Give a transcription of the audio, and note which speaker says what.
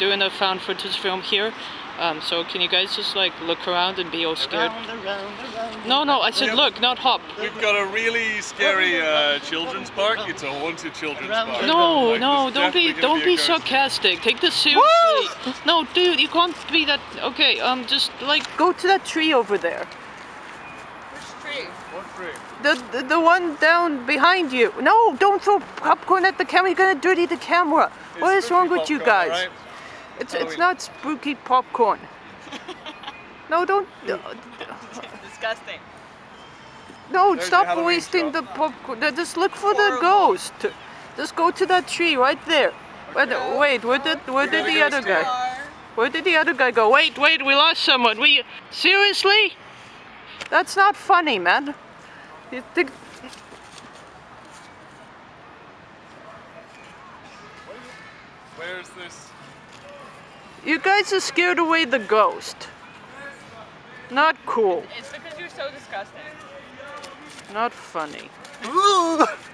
Speaker 1: doing a found footage film here. Um, so can you guys just like look around and be all scared?
Speaker 2: Around, around, around.
Speaker 1: No, no, I said look, not hop.
Speaker 3: We've got a really scary uh, children's park. It's a haunted children's park.
Speaker 1: No,
Speaker 3: Like,
Speaker 1: no, don't be, don't
Speaker 3: a
Speaker 1: be
Speaker 3: ghost.
Speaker 1: sarcastic. Take this seriously. No, dude, you can't be that. Okay, um, just like go to that tree over there.
Speaker 4: Which tree?
Speaker 3: What tree?
Speaker 1: The, the the one down behind you. No, don't throw popcorn at the camera. You're gonna dirty the camera. what
Speaker 3: It's
Speaker 1: is wrong
Speaker 3: spooky
Speaker 1: with you
Speaker 3: popcorn,
Speaker 1: guys?
Speaker 3: Alright?
Speaker 1: It's it's not spooky popcorn. no, don't.
Speaker 4: Disgusting.
Speaker 1: No,
Speaker 3: There's
Speaker 1: stop
Speaker 3: the Halloween
Speaker 1: wasting the popcorn. Uh, Just look for the ghost. Just go to that tree right there. Where the, wait, where did where did the other
Speaker 3: straight.
Speaker 1: guy? Where did the other guy go? Wait, wait, we lost someone. We seriously? That's not funny, man. You think
Speaker 3: Where's this?
Speaker 1: You guys are scared away the ghost? Not cool.
Speaker 4: It's because you're so disgusting.
Speaker 1: Not funny.
Speaker 2: Ooh.